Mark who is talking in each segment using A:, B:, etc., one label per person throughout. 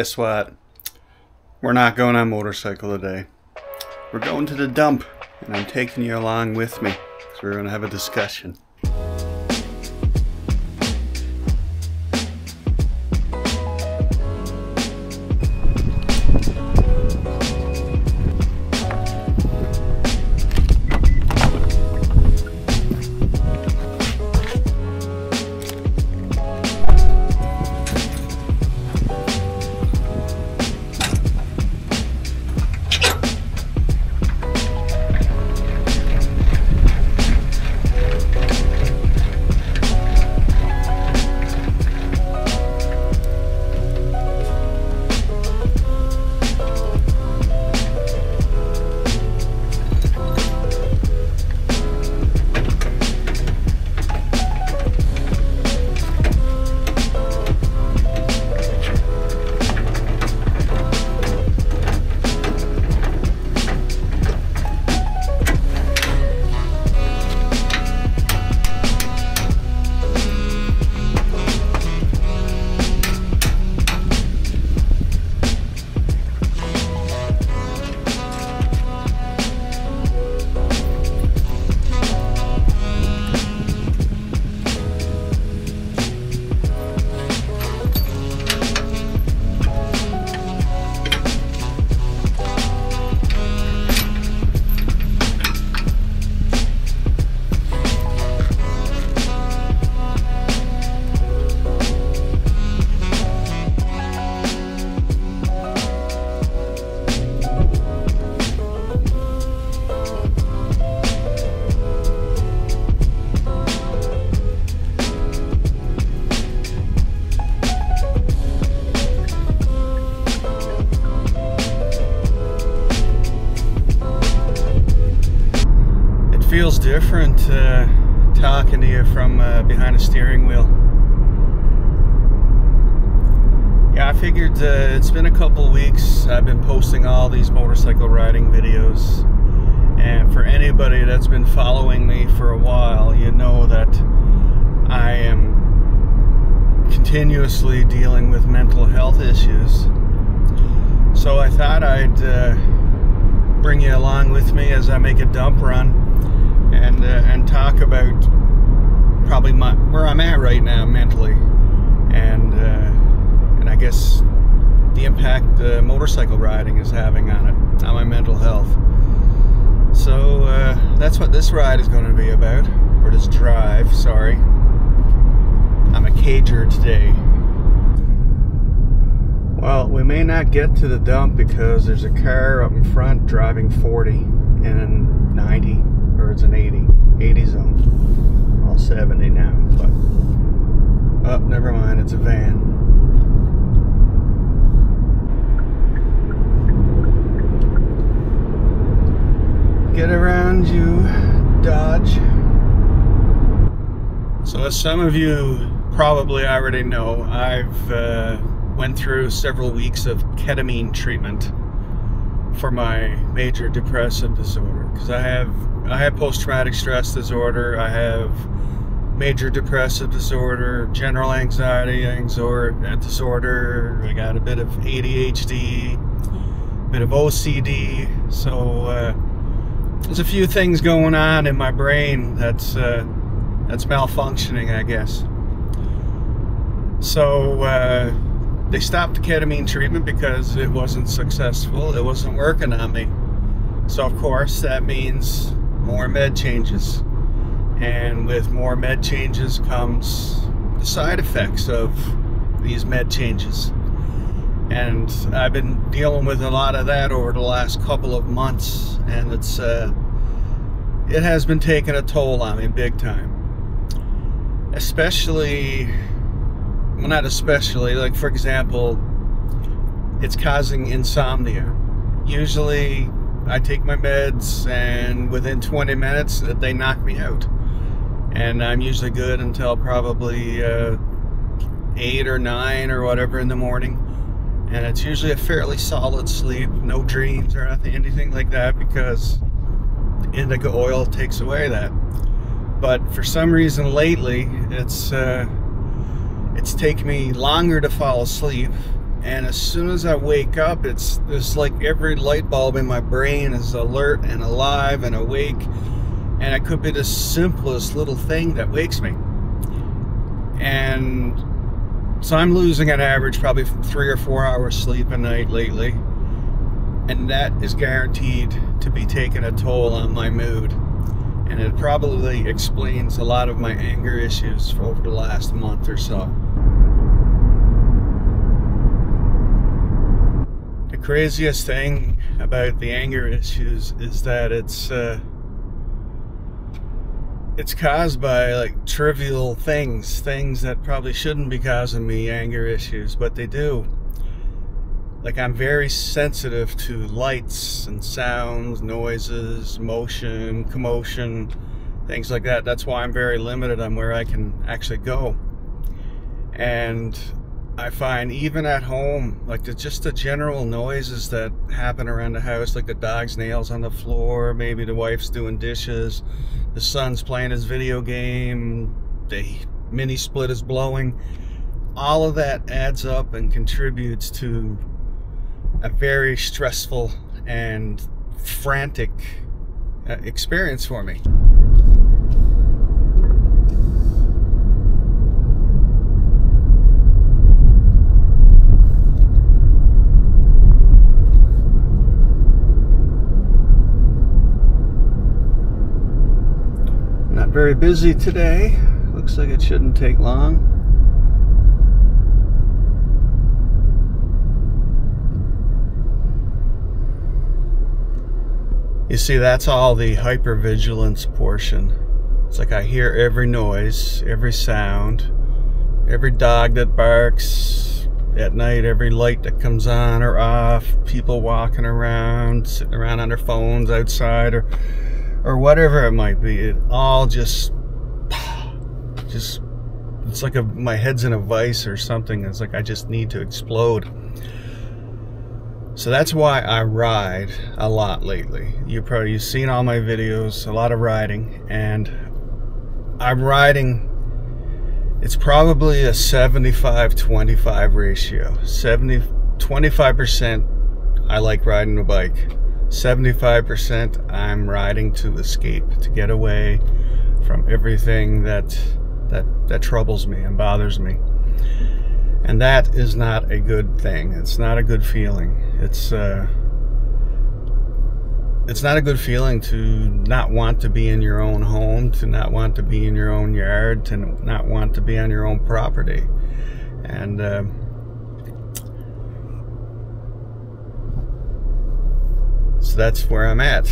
A: Guess what? We're not going on motorcycle today. We're going to the dump, and I'm taking you along with me because we're going to have a discussion. Different uh, talking to you from uh, behind a steering wheel. Yeah, I figured uh, it's been a couple weeks. I've been posting all these motorcycle riding videos. And for anybody that's been following me for a while, you know that I am continuously dealing with mental health issues. So I thought I'd uh, bring you along with me as I make a dump run and uh, and talk about probably my where I'm at right now mentally, and uh, and I guess the impact uh, motorcycle riding is having on it on my mental health. So uh, that's what this ride is going to be about, or this drive. Sorry, I'm a cager today. Well, we may not get to the dump because there's a car up in front driving 40 and 90 or it's an 80, 80 zone. All 70 now, but oh, never mind, it's a van. Get around you, Dodge. So, as some of you probably already know, I've uh, went through several weeks of ketamine treatment for my major depressive disorder because I have I have post-traumatic stress disorder. I have major depressive disorder, general anxiety disorder. I got a bit of ADHD, a bit of OCD. So uh, there's a few things going on in my brain that's uh, that's malfunctioning, I guess. So uh, they stopped the ketamine treatment because it wasn't successful. It wasn't working on me. So of course that means more med changes. And with more med changes comes the side effects of these med changes. And I've been dealing with a lot of that over the last couple of months, and it's uh, it has been taking a toll on me big time. Especially, well, not especially. Like for example, it's causing insomnia. Usually, I take my meds, and within 20 minutes, they knock me out. And I'm usually good until probably uh, 8 or 9 or whatever in the morning. And it's usually a fairly solid sleep, no dreams or nothing, anything like that, because indigo oil takes away that. But for some reason lately, it's uh, it's taken me longer to fall asleep, And as soon as I wake up, it's it's like every light bulb in my brain is alert and alive and awake. And it could be the simplest little thing that wakes me. And so I'm losing an average probably three or four hours sleep a night lately. And that is guaranteed to be taking a toll on my mood. And it probably explains a lot of my anger issues for over the last month or so. Craziest thing about the anger issues is that it's uh, it's caused by like trivial things, things that probably shouldn't be causing me anger issues, but they do. Like I'm very sensitive to lights and sounds, noises, motion, commotion, things like that. That's why I'm very limited on where I can actually go. And I find even at home, like the, just the general noises that happen around the house, like the dog's nails on the floor, maybe the wife's doing dishes, the son's playing his video game, the mini split is blowing. All of that adds up and contributes to a very stressful and frantic uh, experience for me. Very busy today. Looks like it shouldn't take long. You see, that's all the hypervigilance portion. It's like I hear every noise, every sound, every dog that barks at night, every light that comes on or off, people walking around, sitting around on their phones outside or or whatever it might be. It all just, just, it's like a, my head's in a vice or something. It's like I just need to explode. So that's why I ride a lot lately. You probably you've seen all my videos, a lot of riding, and I'm riding. It's probably a 75-25 ratio. 70, 25% I like riding a bike. 75% I'm riding to escape, to get away from everything that that that troubles me and bothers me. And that is not a good thing. It's not a good feeling. It's uh it's not a good feeling to not want to be in your own home, to not want to be in your own yard, to not want to be on your own property. And uh, So that's where I'm at.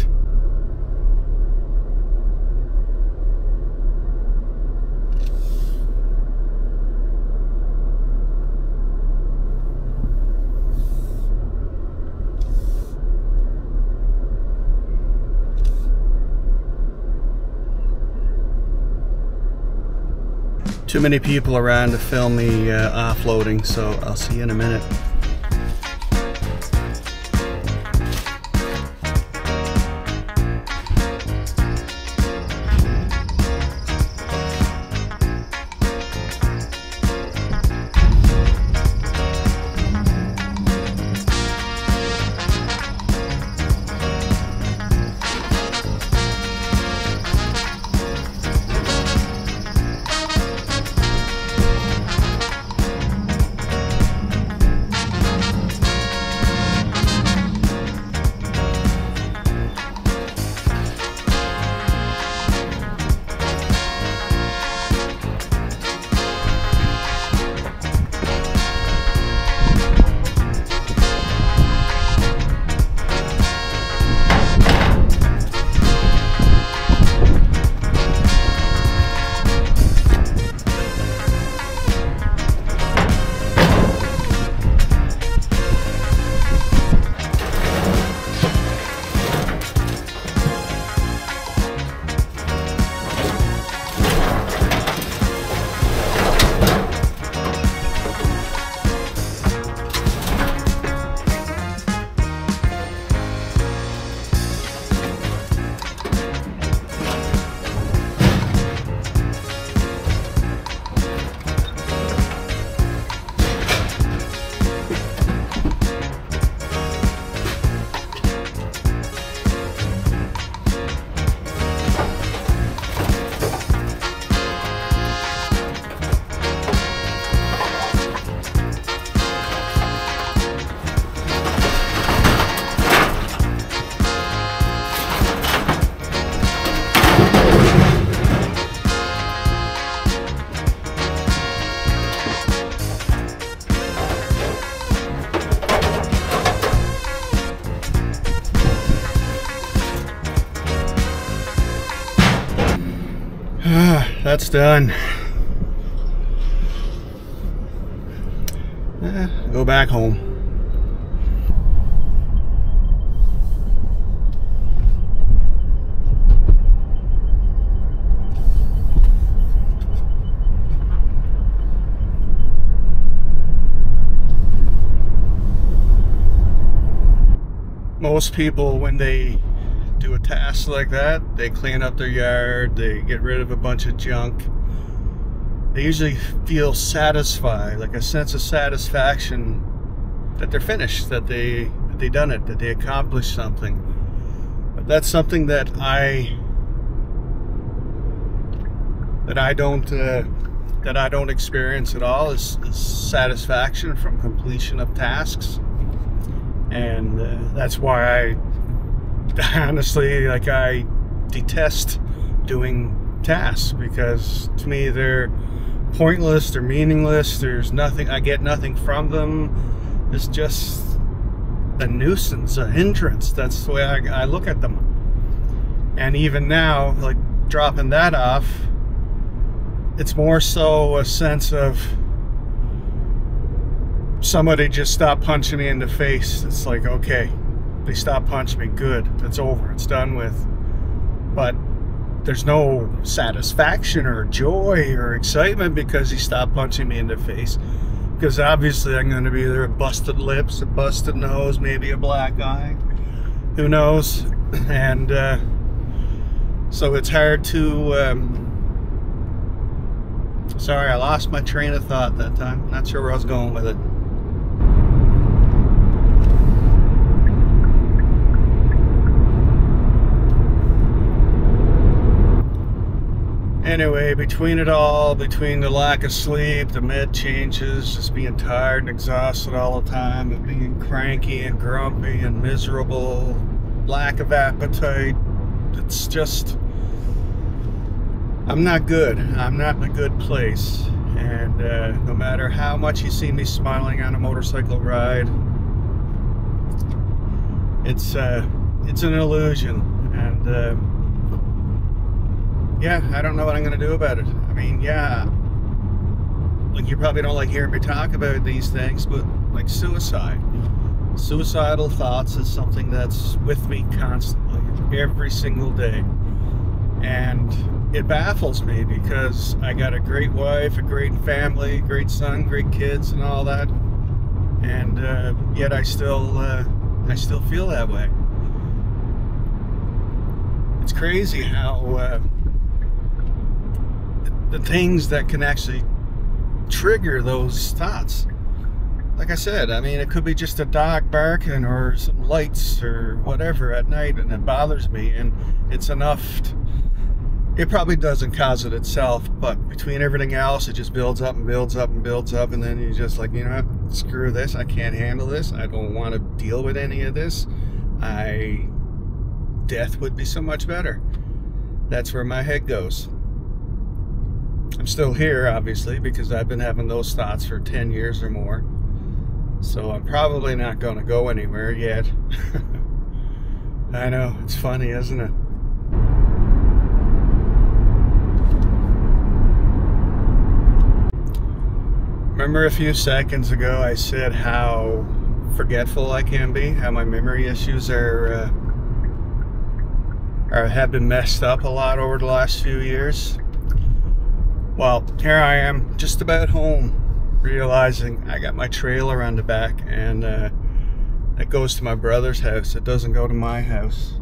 A: Too many people around to film me uh, offloading, so I'll see you in a minute. That's done. Eh, go back home. most people when they do a task like that they clean up their yard they get rid of a bunch of junk. They usually feel satisfied like a sense of satisfaction that they're finished that they that they done it that they accomplished something. But that's something that i that i don't uh, that i don't experience at all is, is satisfaction from completion of tasks. And uh, that's why I honestly like I detest doing tasks because to me they're pointless, they're meaningless. There's nothing I get nothing from them. It's just a nuisance, a hindrance. That's the way I, I look at them. And even now, like dropping that off, it's more so a sense of somebody just stopped punching me in the face. It's like, okay, they stopped punching me. Good. It's over. It's done with. But there's no satisfaction or joy or excitement because he stopped punching me in the face. Because obviously I'm going to be there busted lips, a busted nose, maybe a black eye. Who knows? And uh, so it's hard to. Um, sorry, I lost my train of thought that time. Not sure where I was going with it. Anyway, between it all, between the lack of sleep, the med changes, just being tired and exhausted all the time, and being cranky and grumpy and miserable, lack of appetite, it's just, I'm not good. I'm not in a good place. And uh, no matter how much you see me smiling on a motorcycle ride, it's uh, it's an illusion. And uh, yeah, I don't know what I'm going to do about it. I mean, yeah, like you probably don't like hearing me talk about these things, but like suicide. Suicidal thoughts is something that's with me constantly, every single day. And it baffles me because I got a great wife, a great family, great son, great kids, and all that. And uh, yet I still, uh, I still feel that way. It's crazy how uh, the things that can actually trigger those thoughts. Like I said, I mean, it could be just a dog barking or some lights or whatever at night, and it bothers me, and it's enough. To, it probably doesn't cause it itself, but between everything else, it just builds up and builds up and builds up, and then you just like, you know screw this. I can't handle this. I don't want to deal with any of this. I death would be so much better. That's where my head goes. I'm still here, obviously, because I've been having those thoughts for 10 years or more. So I'm probably not going to go anywhere yet. I know, it's funny, isn't it? Remember a few seconds ago I said how forgetful I can be, how my memory issues are, uh, are have been messed up a lot over the last few years. Well, here I am, just about home, realizing I got my trailer on the back and uh, it goes to my brother's house. It doesn't go to my house.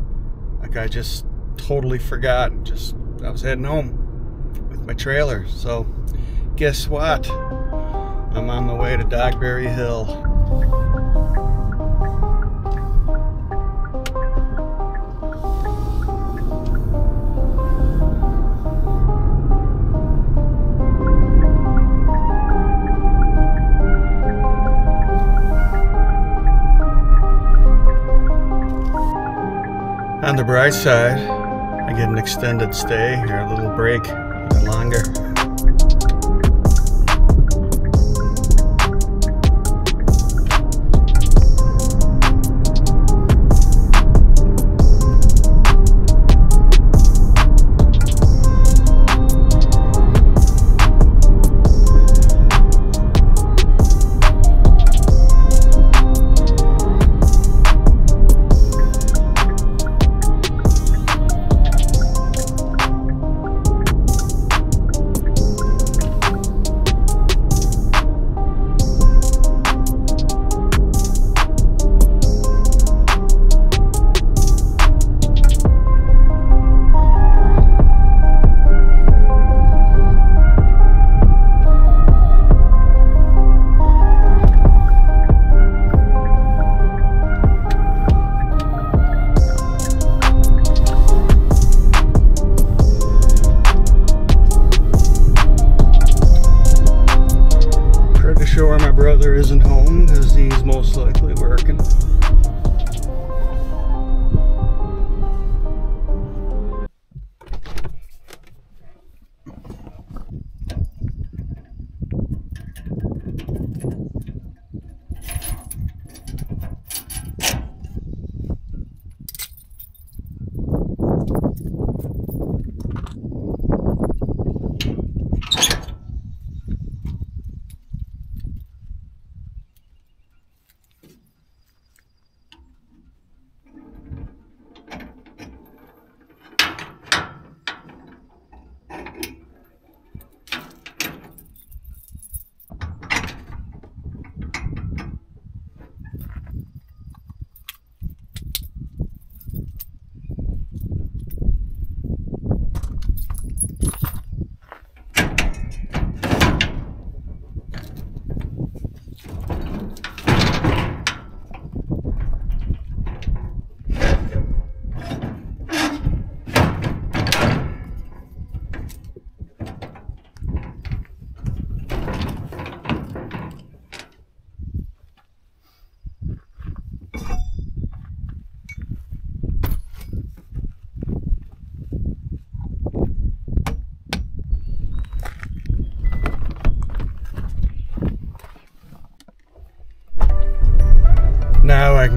A: Like I just totally forgot just, I was heading home with my trailer. So guess what? I'm on my way to Dogberry Hill. On the bright side, I get an extended stay or a little break, even longer.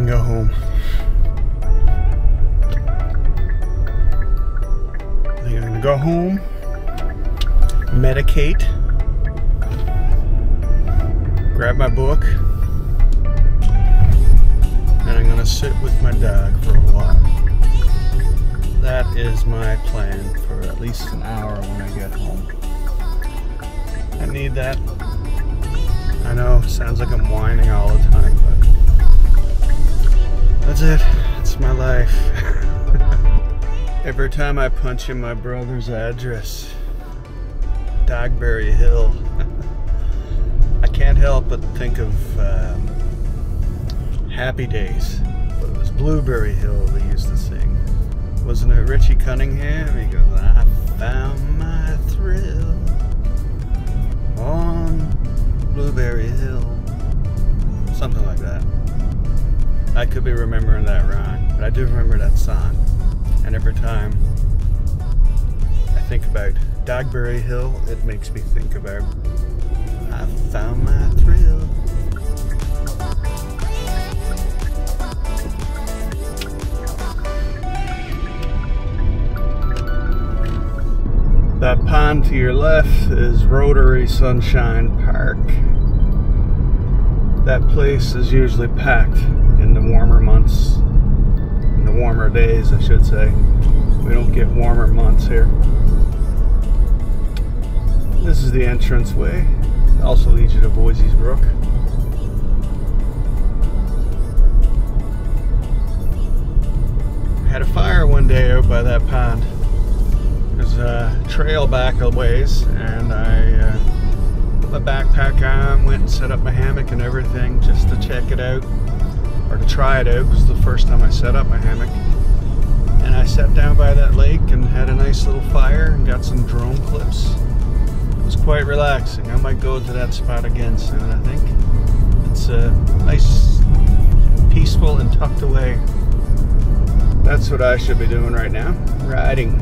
A: Go home. I think I'm gonna go home, medicate, grab my book, and I'm gonna sit with my dog for a while. That is my plan for at least an hour when I get home. I need that. I know, sounds like I'm whining all the time, that's it. It's my life. Every time I punch in my brother's address, Dogberry Hill, I can't help but think of um, Happy Days. But it was Blueberry Hill they used to sing. Wasn't it Richie Cunningham? He goes, I found my thrill on Blueberry Hill. Something like that. I could be remembering that wrong, but I do remember that song. And every time I think about Dogberry Hill, it makes me think about I found my thrill. That pond to your left is Rotary Sunshine Park. That place is usually packed in the warmer months, in the warmer days, I should say. We don't get warmer months here. This is the entrance way. It also leads you to Boise's Brook. I had a fire one day out by that pond. There's a trail back a ways, and I uh, put my backpack on, went and set up my hammock and everything just to check it out or to try it out because the first time I set up my hammock. And I sat down by that lake and had a nice little fire and got some drone clips. It was quite relaxing. I might go to that spot again soon, I think. It's uh, nice, peaceful, and tucked away. That's what I should be doing right now, riding.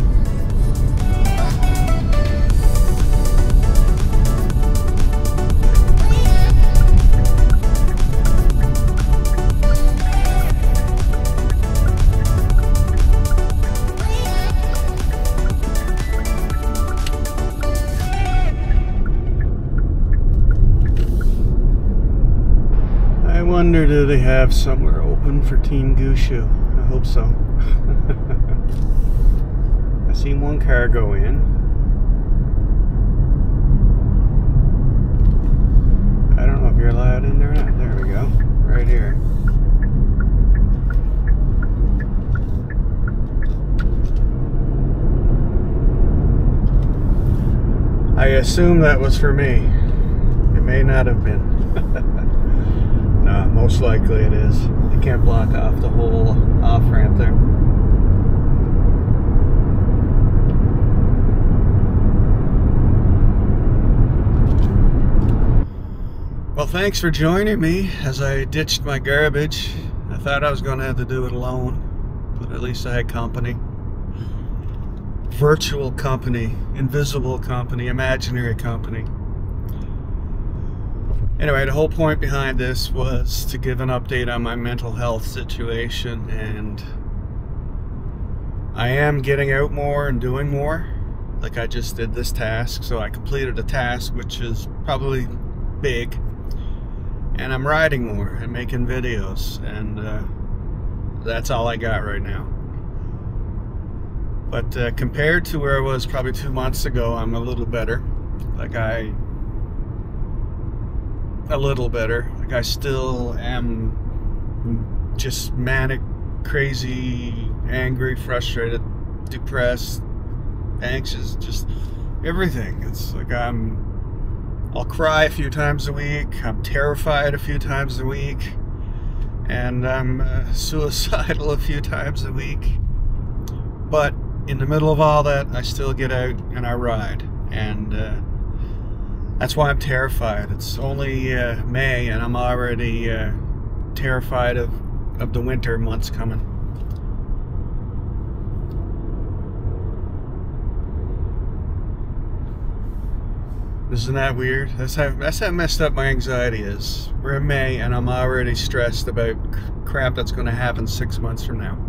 A: Wonder do they have somewhere open for Team Gushue? I hope so. I seen one car go in. I don't know if you're allowed in there or not. There we go. Right here. I assume that was for me. It may not have been. no, most likely it is. You can't block off the whole off ramp there. Well, thanks for joining me as I ditched my garbage. I thought I was going to have to do it alone, but at least I had company. Virtual company, invisible company, imaginary company. Anyway, the whole point behind this was to give an update on my mental health situation, and I am getting out more and doing more. Like I just did this task, so I completed a task which is probably big, and I'm writing more and making videos, and uh, that's all I got right now. But uh, compared to where I was probably two months ago, I'm a little better. Like I a little better. Like I still am just manic, crazy, angry, frustrated, depressed, anxious, just everything. It's like I'm I'll cry a few times a week. I'm terrified a few times a week. And I'm uh, suicidal a few times a week. But in the middle of all that, I still get out and I ride. And uh, that's why I'm terrified. It's only uh, May, and I'm already uh, terrified of, of the winter months coming. Isn't that weird? That's how that's how messed up my anxiety is. We're in May, and I'm already stressed about crap that's going to happen six months from now.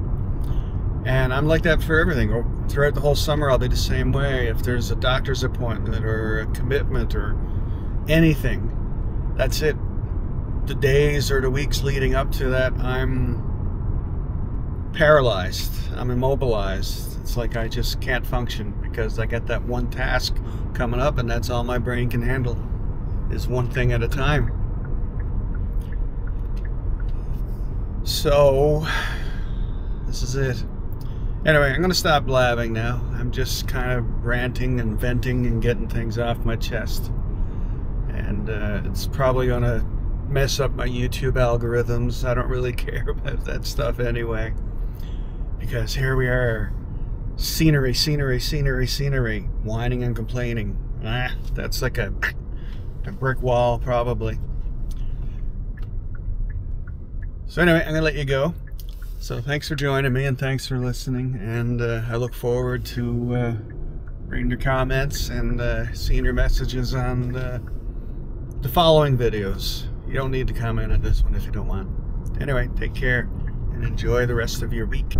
A: And I'm like that for everything. Oh, throughout the whole summer, I'll be the same way. If there's a doctor's appointment or a commitment or anything, that's it. The days or the weeks leading up to that, I'm paralyzed. I'm immobilized. It's like I just can't function because I got that one task coming up, and that's all my brain can handle is one thing at a time. So, this is it. Anyway, I'm going to stop blabbing now. I'm just kind of ranting and venting and getting things off my chest. And uh, it's probably going to mess up my YouTube algorithms. I don't really care about that stuff anyway. Because here we are. Scenery, scenery, scenery, scenery. Whining and complaining. Ah, that's like a, a brick wall, probably. So anyway, I'm going to let you go. So thanks for joining me and thanks for listening. And uh, I look forward to uh, reading your comments and uh, seeing your messages on the following videos. You don't need to comment on this one if you don't want. Anyway, take care and enjoy the rest of your week.